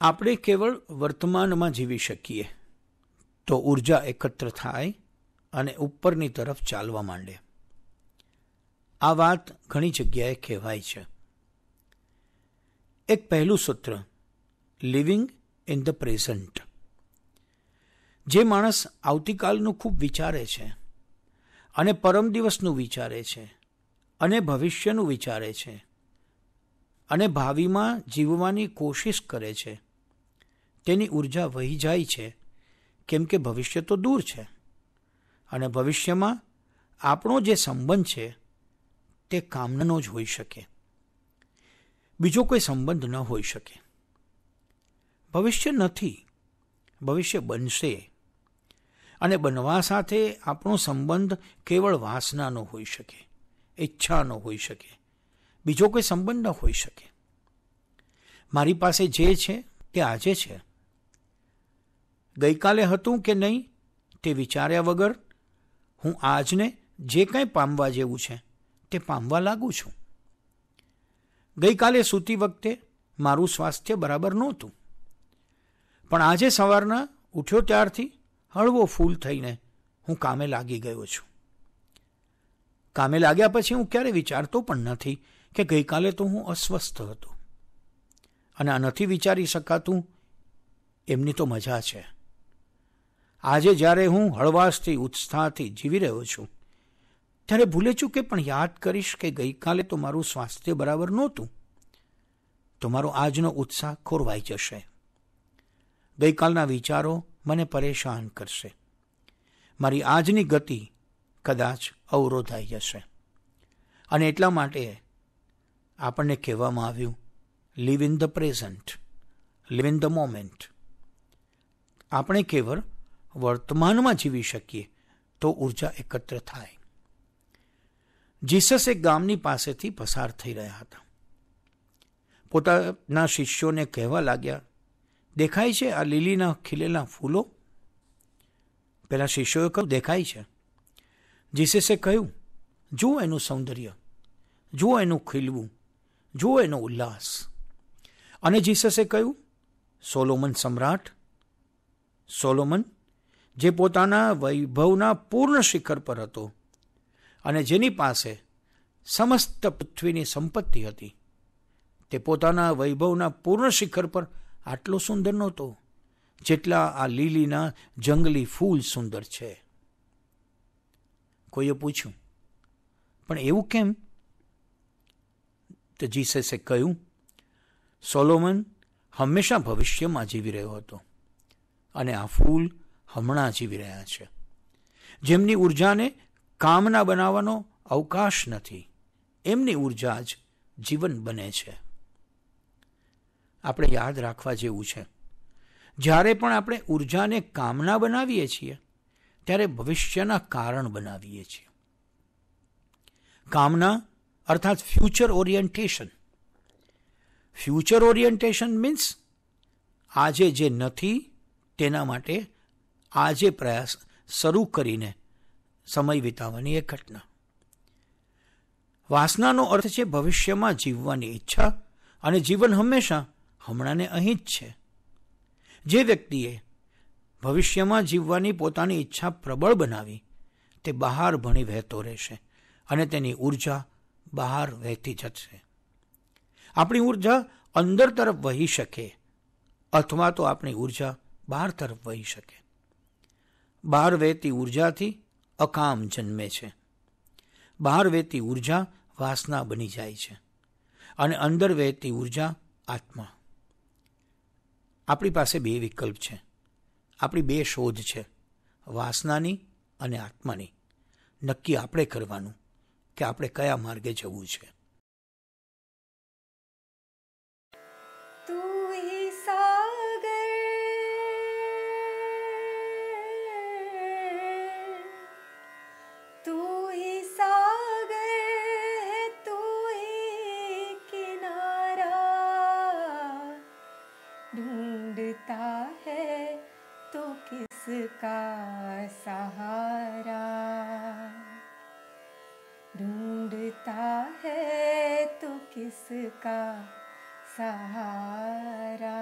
આપણે કેવળ વર્તમાનમાં જીવી શકીએ તો ઊર્જા એકત્ર થાય અને ઉપરની તરફ ચાલવા માંડે. આ વાત ઘણી જગ્યાએ કહેવાય છે. એક પહેલું સૂત્ર લિવિંગ ઇન ધ પ્રેઝન્ટ જે માણસ આવતીકાલનું ખૂબ વિચારે છે અને પરમ દિવસનું વિચારે છે અને ભવિષ્યનું વિચારે છે. અને ભાવિમાં જીવવાની કોશિશ કરે છે. તેની ઊર્જા વહી જાય છે, કેમ કે ભવિષ્ય તો દૂર છે. અને ભવિષ્યમાં આપણો જે સંબંધ છે, તે કામનાનો જ હોઈ શકે. બીજો કોઈ સંબંધ ન હોઈ શકે. ભવિષ્ય નથી, ભવિષ્ય બનશે. અને બનવા સાથે આપણો સંબંધ કેવળ વાસનાનો હોઈ શકે, ઈચ્છાનો હોઈ શકે. બીજો કોઈ સંબંધ ન હોઈ શકે. મારી પાસે જે છે તે આજે છે. ગઈકાલે હતું કે નહીં તે વિચાર્યા વગર હું આજને જે કંઈ પામવા જેવું છે તે પામવા લાગુ છું. ગઈકાલે સૂતી વખતે મારું સ્વાસ્થ્ય બરાબર નહોતું. પણ આજે સવારના ઉઠ્યો ત્યારથી હળવો ફૂલ થઈને હું કામે લાગી ગયો છું. કામે લાગ્યા પછી હું ક્યારે વિચારતો પણ નથી કે ગઈકાલે તો હું અસ્વસ્થ હતો. અને આ નથી વિચારી શકાતું, એમની તો મજા છે. આજે જ્યારે હું હળવાશથી, ઉત્સાહથી જીવી રહ્યો છું, ત્યારે ભૂલે ચૂકે પણ યાદ કરીશ કે ગઈકાલે તો મારું સ્વાસ્થ્ય બરાબર નહોતું. તો મારો આજનો ઉત્સાહ ખોરવાઈ જશે. ગઈકાલના વિચારો મને પરેશાન કરશે. મારી આજની ગતિ કદાચ અવરોધાઈ જશે. અને એટલા માટે આપણને કહેવામાં આવ્યું live in the present live in the moment આપણે કેવળ વર્તમાનમાં જીવી શકીએ તો ઊર્જા એકત્ર થાય. જીસસ એક ગામની પાસેથી પસાર થઈ રહ્યા હતા. પોતાના શિષ્યોને કહેવા લાગ્યા, દેખાય છે આ લીલીના ખીલેલા ફૂલો? પેલા શિષ્યોએ કહ્યું, દેખાય છે. જીસસે કહ્યું, જુઓ એનું સૌંદર્ય. જુઓ એનું ખીલવું. જુઓ એનો ઉલ્લાસ. અને જીસસે કહ્યું, સોલોમન સમ્રાટ, સોલોમન, જે પોતાના વૈભવના પૂર્ણ શિખર પર હતો અને જેની પાસે સમસ્ત પૃથ્વીની સંપત્તિ હતી, તે પોતાના વૈભવના પૂર્ણ શિખર પર આટલો સુંદર નહોતો, જેટલા આ લીલીના જંગલી ફૂલ સુંદર છે. કોઈએ પૂછ્યું, પણ એવું કેમ? તો જીસસે કહ્યું, સોલોમન હંમેશા ભવિષ્યમાં જીવી રહ્યો હતો અને આ ફૂલ હમણાં જીવી રહ્યા છે. જેમની ઉર્જાને કામના બનાવવાનો અવકાશ નથી, એમની ઊર્જા જ જીવન બને છે. આપણે યાદ રાખવા જેવું છે. જ્યારે પણ આપણે ઉર્જાને કામના બનાવીએ છીએ, ત્યારે ભવિષ્યના કારણ બનાવીએ છીએ. કામના અર્થાત future orientation future orientation means આજે જે નથી તેના માટે આજે પ્રયાસ શરૂ કરીને સમય વિતાવવાની એક ઘટના વાસનાનો અર્થ છે ભવિષ્યમાં જીવવાની ઈચ્છા અને જીવન હંમેશા હમણાંને અહીં જ છે જે વ્યક્તિએ ભવિષ્યમાં જીવવાની પોતાની ઈચ્છા પ્રબળ બનાવી તે બહાર ભણી વહેતો રહેશે અને તેની ઊર્જા બહાર વહેતી જશે. આપણી ઊર્જા અંદર તરફ વહી શકે, અથવા તો આપણી ઊર્જા બહાર તરફ વહી શકે. બહાર વહેતી ઉર્જાથી અકામ જન્મે છે. બહાર વહેતી ઊર્જા વાસના બની જાય છે. અને અંદર વહેતી ઊર્જા આત્મા. આપણી પાસે બે વિકલ્પ છે. આપણી બે શોધ છે. વાસનાની અને આત્માની. નક્કી આપણે કરવાનું. કે આપણે કયા માર્ગે જવું છે तू ही सागर तू ही सागर है तू ही किनारा ढूंढता है तो किसका सहारा है तो किसका सहारा